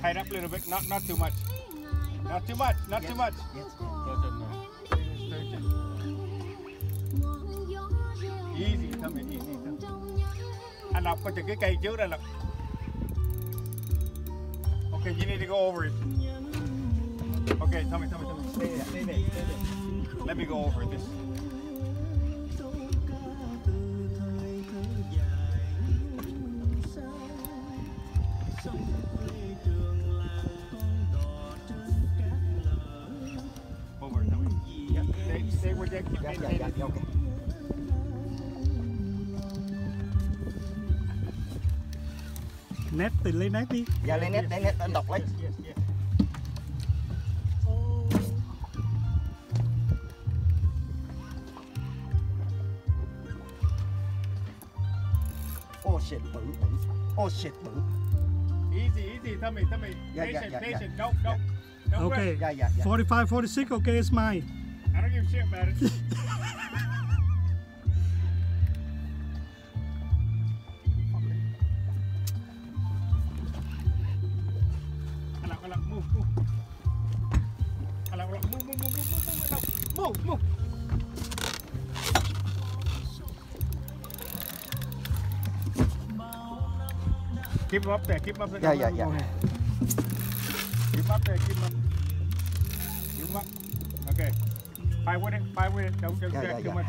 tight up a little bit, not not too much. Not too much, not too much. Yes. Easy, tell me, easy. Anh đọc coi chừng cái cây trước đây Okay, you need to go over it. Okay, tell me, tell me, tell me. Stay there, stay there, stay there. Let me go over this. Dạ dạ dạ dạ, ok. nét thì lấy nét đi Dạ lên nét lên nét anh đọc lấy. Yes, yes, yes. Oh shit bự bự. Oh shit bự. Easy, easy. Tell me, tell me. Yeah, yeah, patient, yeah, yeah. patient. Don't, don't. Don't rush. okay Dạ dạ dạ. 45 46 okay it's mine I don't give a shit about it. Move, move. Alak, alak, move, move, move, move, move, move, move, move. Keep him up there, keep him up there. Yeah, yeah, yeah. Keep him up there, keep him up. Keep him up. Okay. Fight with it, fight with it. Don't, don't Yeah, yeah, too yeah. much.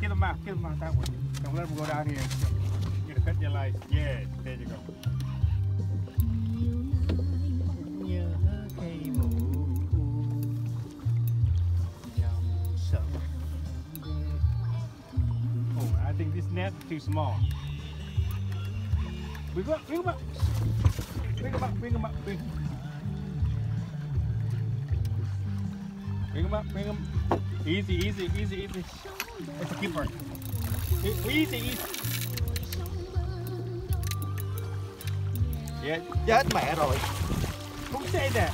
Get them out, get them out that way. Don't let them go down here. You're gonna cut your life. Yeah, there you go. nhớ cây mù dòng sông Oh, I think this net too small. Bring him up, bring him up. Bring him up, bring him up, bring him Bring him up, bring him. Easy, easy, easy, easy. It's a keeper. Easy, easy. Yeah, Chết mẹ rồi. who say that?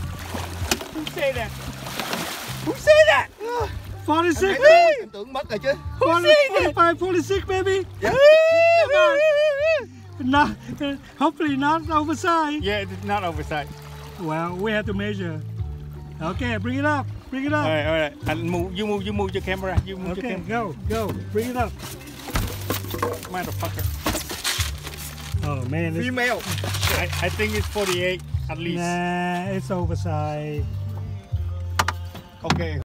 Who say that? Who say that? 46 Em baby em tưởng mất rồi chứ. 40, 45 46 baby Dạ. come on not, hopefully not oversized Yeah, it's not oversized. well we have to measure okay bring it up bring it up All right, all right. And move, you move, you move your camera. You move your okay camera. go go bring it up Motherfucker. oh man Female. I, I think it's 48 at least. nah it's oversized Okay,